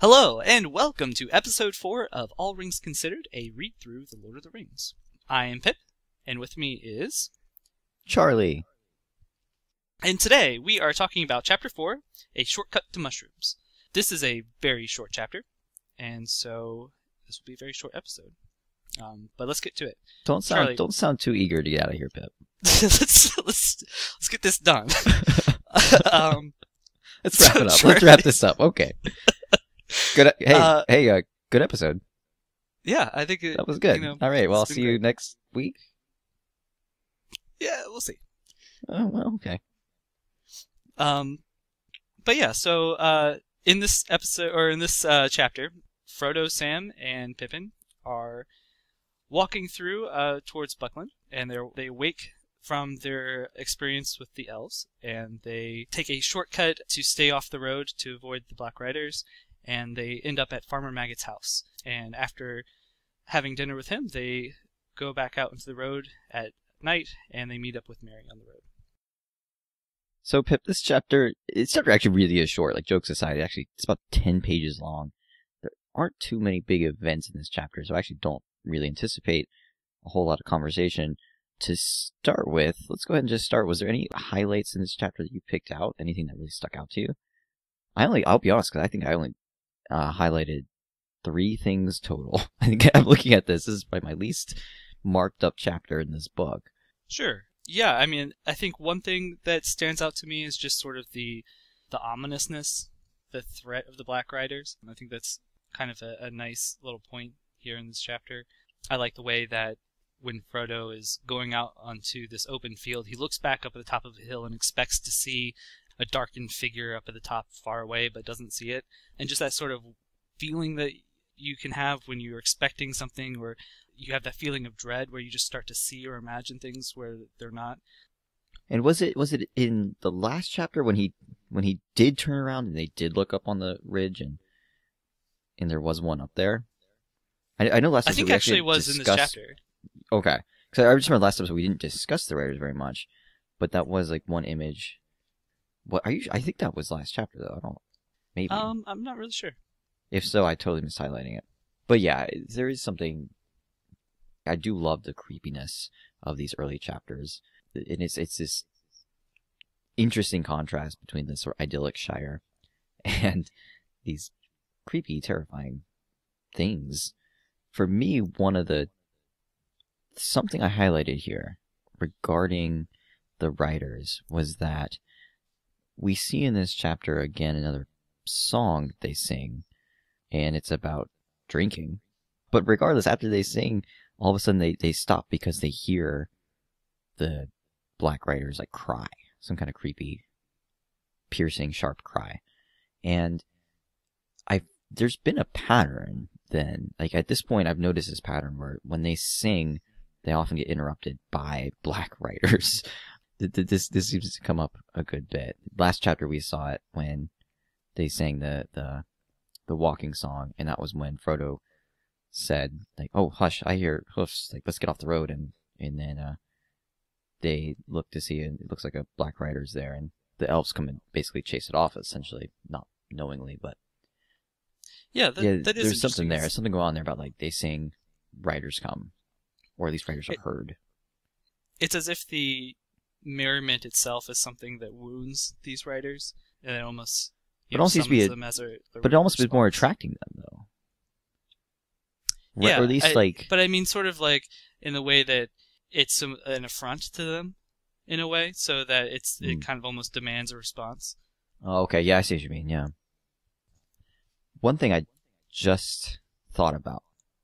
Hello, and welcome to episode 4 of All Rings Considered, a read through The Lord of the Rings. I am Pip, and with me is. Charlie. And today we are talking about Chapter 4 A Shortcut to Mushrooms. This is a very short chapter, and so this will be a very short episode. Um, but let's get to it. Don't sound Charlie. don't sound too eager to get out of here, Pip. let's, let's, let's get this done. um, Let's wrap it up. Charlie. Let's wrap this up. Okay. Good. Hey, Uh, hey, uh, good episode. yeah, I think it, That was good. you know, All right. Well, I'll see you next week. Yeah, we'll see. Oh, well, okay. Um, but yeah, so uh, in this episode or in this uh, chapter, Frodo, Sam, and Pippin are walking through uh, towards Buckland, and they they wake from their experience with the elves, and they take a shortcut to stay off the road to avoid the Black Riders, and they end up at Farmer Maggot's house. And after having dinner with him, they go back out into the road at night, and they meet up with Merry on the road. So, Pip, this chapter, this chapter actually really is short. Like jokes aside, actually it's about ten pages long. There aren't too many big events in this chapter, so I actually don't really anticipate a whole lot of conversation. To start with, let's go ahead and just start. Was there any highlights in this chapter that you picked out? Anything that really stuck out to you? I only, I'll be honest, because I think I only uh, highlighted three things total. I think I'm looking at this. This is probably my least marked up chapter in this book. Sure. Yeah, I mean, I think one thing that stands out to me is just sort of the the ominousness, the threat of the Black Riders. I think that's kind of a, a nice little point here in this chapter. I like the way that when Frodo is going out onto this open field, he looks back up at the top of a hill and expects to see a darkened figure up at the top far away, but doesn't see it. And just that sort of feeling that you can have when you're expecting something or you have that feeling of dread where you just start to see or imagine things where they're not. And was it was it in the last chapter when he when he did turn around and they did look up on the ridge and and there was one up there? I, I know last I think actually it was in this chapter. Okay, because I just remember last episode we didn't discuss the riders very much, but that was like one image. What are you? I think that was last chapter though. I don't. Maybe. Um, I'm not really sure. If so, I totally missed highlighting it. But yeah, there is something. I do love the creepiness of these early chapters, and it's it's this interesting contrast between this sort of idyllic Shire and these creepy, terrifying things. For me, one of the something I highlighted here regarding the riders was that we see in this chapter again another song that they sing, and it's about drinking. But regardless, after they sing, all of a sudden they, they stop because they hear the black riders like cry, some kind of creepy, piercing, sharp cry. And I there's been a pattern then, like at this point I've noticed this pattern where when they sing, they often get interrupted by black riders. Th- th- this this seems to come up a good bit. Last chapter we saw it when they sang the the the walking song, and that was when Frodo said like, "Oh, hush! I hear hoofs. Like, let's get off the road." And and then uh, they look to see, and it looks like a black rider's there, and the elves come and basically chase it off, essentially, not knowingly, but Yeah, that, yeah, that is there's something there. Something going on there about like they sing, riders come, or at least riders are It- heard. It's as if the merriment itself is something that wounds these riders, and it almost But know, almost seems to be a- them as a, a But it almost is more attracting them, though. Yeah, or at least I- like But I mean, sort of like in the way that it's an affront to them, in a way, so that it's Hmm. it kind of almost demands a response. Oh, okay. Yeah, I see what you mean. Yeah. One thing I just thought about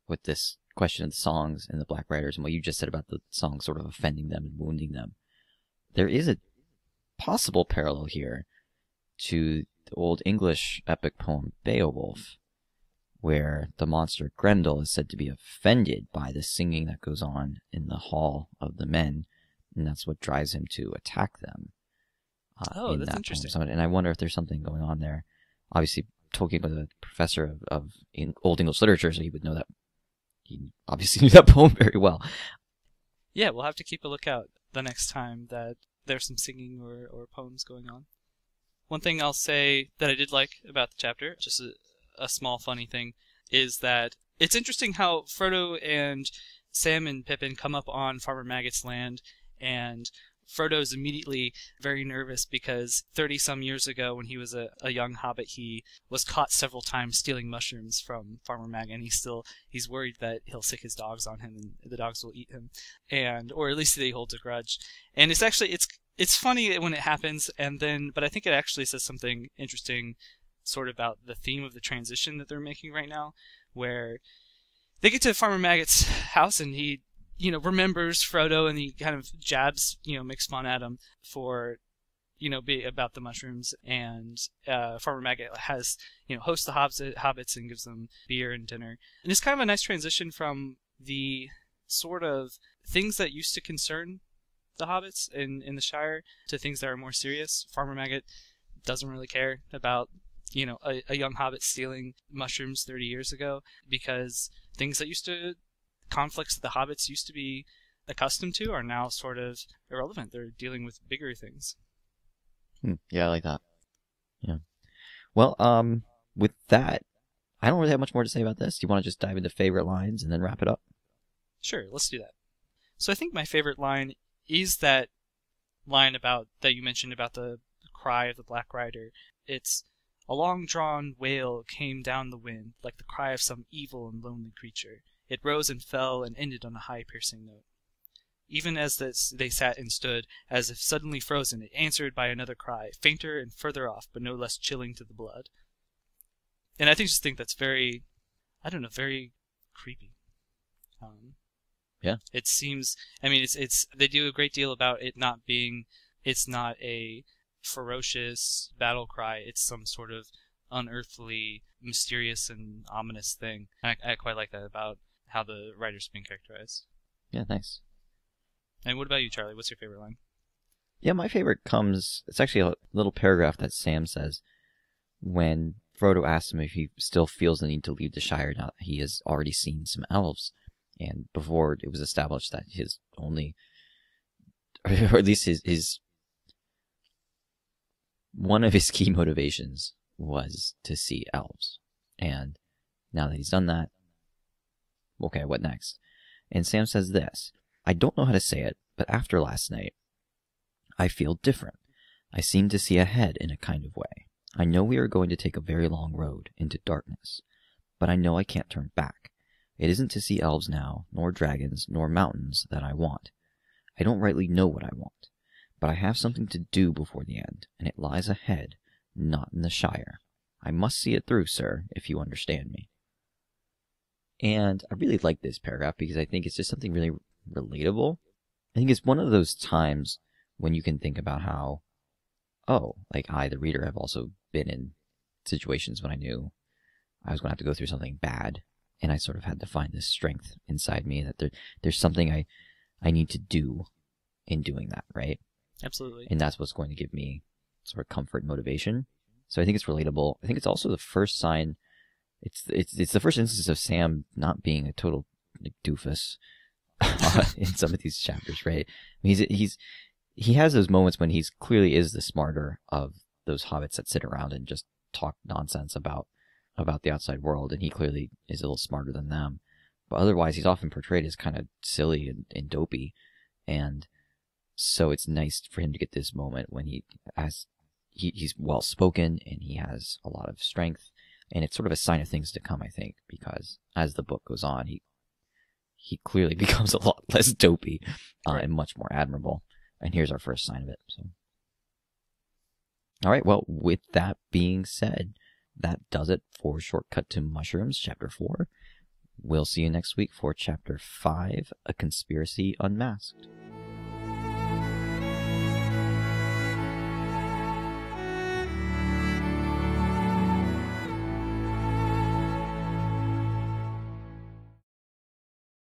with this question of the songs and the Black riders and what you just said about the songs sort of offending them and wounding them, there is a possible parallel here to the old English epic poem Beowulf, where the monster Grendel is said to be offended by the singing that goes on in the hall of the men, and that's what drives him to attack them. Uh, Oh, in that's that interesting. So- and I wonder if there's something going on there. Obviously, Tolkien was a professor of, of in Old English literature, so he would know that. He obviously knew that poem very well. Yeah, we'll have to keep a lookout the next time that there's some singing or, or poems going on. One thing I'll say that I did like about the chapter, just a, a small funny thing is that it's interesting how Frodo and Sam and Pippin come up on Farmer Maggot's land, and Frodo's immediately very nervous because 30 some years ago, when he was a, a young hobbit, he was caught several times stealing mushrooms from Farmer Maggot, and he's still he's worried that he'll sick his dogs on him and the dogs will eat him, and or at least he holds a grudge. And it's actually it's it's funny when it happens, and then but I think it actually says something interesting, sort of about the theme of the transition that they're making right now, where they get to Farmer Maggot's house and he you know, remembers Frodo and he kind of jabs, you know, makes fun at him for, you know, be about the mushrooms. And uh, Farmer Maggot has, you know, hosts the hobbits and gives them beer and dinner. And it's kind of a nice transition from the sort of things that used to concern the hobbits in, in the Shire to things that are more serious. Farmer Maggot doesn't really care about you know a, a young hobbit stealing mushrooms 30 years ago because things that used to conflicts the hobbits used to be accustomed to are now sort of irrelevant. They're dealing with bigger things. Hmm. Yeah, I like that. Yeah. Well, um, with that, I don't really have much more to say about this. Do you want to just dive into favorite lines and then wrap it up? Sure, let's do that. So I think my favorite line is that line about that you mentioned about the cry of the Black Rider. It's a long drawn wail came down the wind, like the cry of some evil and lonely creature. It rose and fell and ended on a high piercing note. Even as this, they sat and stood, as if suddenly frozen, it answered by another cry, fainter and further off, but no less chilling to the blood. And I think just think that's very, I don't know, very creepy. Um, yeah. It seems. I mean, it's it's they do a great deal about it not being. It's not a ferocious battle cry. It's some sort of unearthly, mysterious, and ominous thing. I, I quite like that about how the rider's being characterized. Yeah, thanks. And what about you, Charlie? What's your favorite line? Yeah, my favorite comes. It's actually a little paragraph that Sam says when Frodo asks him if he still feels the need to leave the Shire now that he has already seen some elves, and before it was established that his only, or at least his his one of his key motivations was to see elves, and now that he's done that, Okay, what next? And Sam says this I don't know how to say it, but after last night, I feel different. I seem to see ahead in a kind of way. I know we are going to take a very long road into darkness, but I know I can't turn back. It isn't to see elves now, nor dragons, nor mountains that I want. I don't rightly know what I want, but I have something to do before the end, and it lies ahead, not in the Shire. I must see it through, sir, if you understand me. And I really like this paragraph because I think it's just something really relatable. I think it's one of those times when you can think about how, oh, like I, the reader, have also been in situations when I knew I was going to have to go through something bad, and I sort of had to find this strength inside me that there, there's something I, I need to do in doing that, right? Absolutely. And that's what's going to give me sort of comfort and motivation. So I think it's relatable. I think it's also the first sign it's it's it's the first instance of Sam not being a total like, doofus in some of these chapters, right? I mean, he's he's he has those moments when he's clearly is the smarter of those hobbits that sit around and just talk nonsense about about the outside world, and he clearly is a little smarter than them. But otherwise, he's often portrayed as kind of silly and, and dopey, and so it's nice for him to get this moment when he has he, he's well spoken and he has a lot of strength and it's sort of a sign of things to come, I think, because as the book goes on, he he clearly becomes a lot less dopey uh, right. and much more admirable. And here's our first sign of it. So, all right. Well, with that being said, that does it for Shortcut to Mushrooms, Chapter Four. We'll see you next week for Chapter Five: A Conspiracy Unmasked.